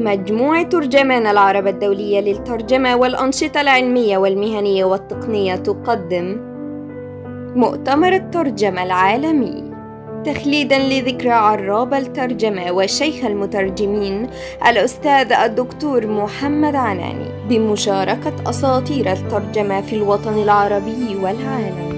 مجموعة ترجمان العرب الدولية للترجمة والأنشطة العلمية والمهنية والتقنية تقدم مؤتمر الترجمة العالمي. تخليدا لذكرى عراب الترجمة وشيخ المترجمين الأستاذ الدكتور محمد عناني بمشاركة أساطير الترجمة في الوطن العربي والعالم.